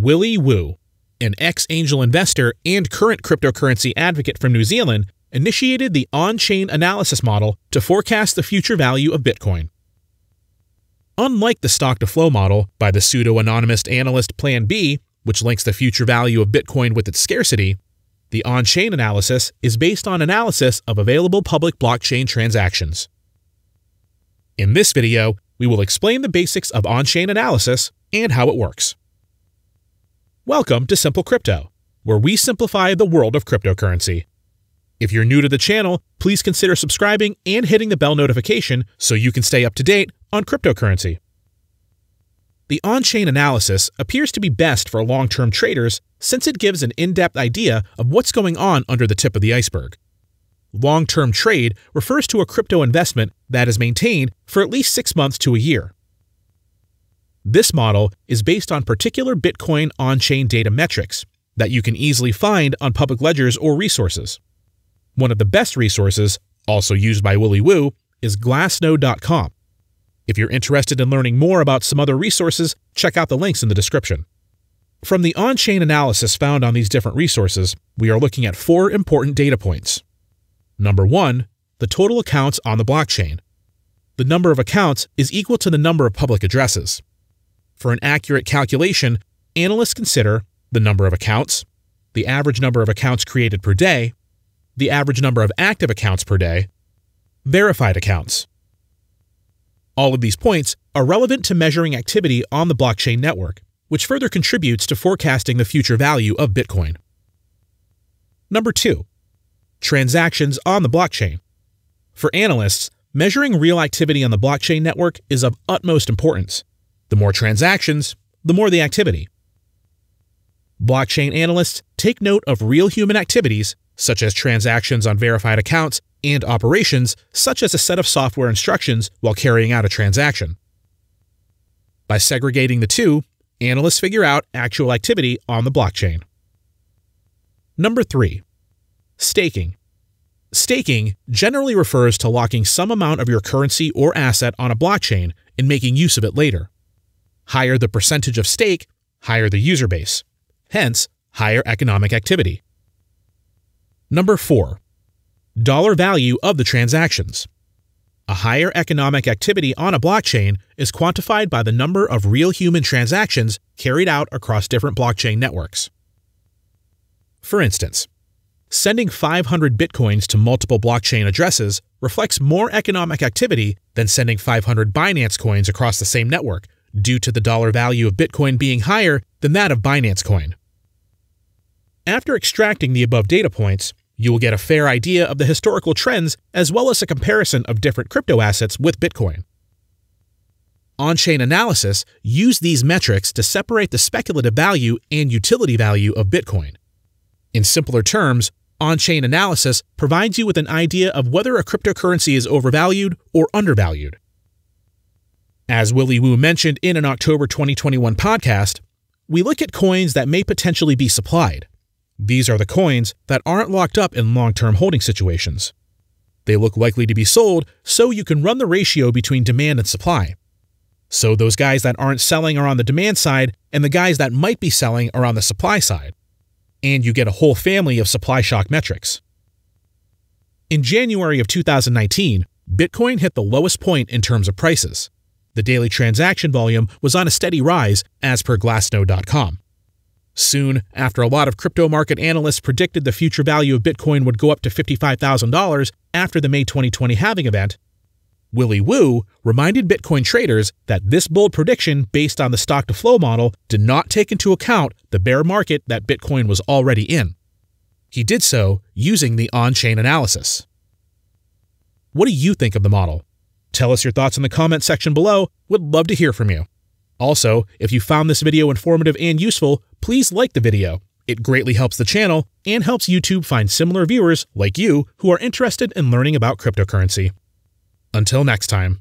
Willy Woo, an ex angel investor and current cryptocurrency advocate from New Zealand, initiated the on chain analysis model to forecast the future value of Bitcoin. Unlike the stock to flow model by the pseudo anonymous analyst Plan B, which links the future value of Bitcoin with its scarcity, the on chain analysis is based on analysis of available public blockchain transactions. In this video, we will explain the basics of on chain analysis and how it works. Welcome to Simple Crypto, where we simplify the world of cryptocurrency. If you're new to the channel, please consider subscribing and hitting the bell notification so you can stay up to date on cryptocurrency. The on chain analysis appears to be best for long term traders since it gives an in depth idea of what's going on under the tip of the iceberg. Long term trade refers to a crypto investment that is maintained for at least six months to a year. This model is based on particular Bitcoin on chain data metrics that you can easily find on public ledgers or resources. One of the best resources, also used by Willy Woo, is glassnode.com. If you're interested in learning more about some other resources, check out the links in the description. From the on chain analysis found on these different resources, we are looking at four important data points. Number one, the total accounts on the blockchain. The number of accounts is equal to the number of public addresses. For an accurate calculation, analysts consider the number of accounts, the average number of accounts created per day, the average number of active accounts per day, verified accounts. All of these points are relevant to measuring activity on the blockchain network, which further contributes to forecasting the future value of Bitcoin. Number 2. Transactions on the blockchain. For analysts, measuring real activity on the blockchain network is of utmost importance. The more transactions, the more the activity. Blockchain analysts take note of real human activities such as transactions on verified accounts, and operations, such as a set of software instructions while carrying out a transaction. By segregating the two, analysts figure out actual activity on the blockchain. Number 3. Staking. Staking generally refers to locking some amount of your currency or asset on a blockchain and making use of it later. Higher the percentage of stake, higher the user base. Hence, higher economic activity. Number 4. Dollar value of the transactions. A higher economic activity on a blockchain is quantified by the number of real human transactions carried out across different blockchain networks. For instance, sending 500 bitcoins to multiple blockchain addresses reflects more economic activity than sending 500 Binance coins across the same network due to the dollar value of Bitcoin being higher than that of Binance coin. After extracting the above data points, you will get a fair idea of the historical trends as well as a comparison of different crypto assets with Bitcoin. On chain analysis use these metrics to separate the speculative value and utility value of Bitcoin. In simpler terms, on chain analysis provides you with an idea of whether a cryptocurrency is overvalued or undervalued. As Willy Woo mentioned in an October 2021 podcast, we look at coins that may potentially be supplied. These are the coins that aren't locked up in long term holding situations. They look likely to be sold, so you can run the ratio between demand and supply. So those guys that aren't selling are on the demand side, and the guys that might be selling are on the supply side. And you get a whole family of supply shock metrics. In January of 2019, Bitcoin hit the lowest point in terms of prices. The daily transaction volume was on a steady rise, as per Glassnode.com. Soon, after a lot of crypto market analysts predicted the future value of Bitcoin would go up to $55,000 after the May 2020 halving event, Willy Woo reminded Bitcoin traders that this bold prediction based on the stock to flow model did not take into account the bear market that Bitcoin was already in. He did so using the on chain analysis. What do you think of the model? Tell us your thoughts in the comment section below. Would love to hear from you. Also, if you found this video informative and useful, please like the video. It greatly helps the channel and helps YouTube find similar viewers like you who are interested in learning about cryptocurrency. Until next time.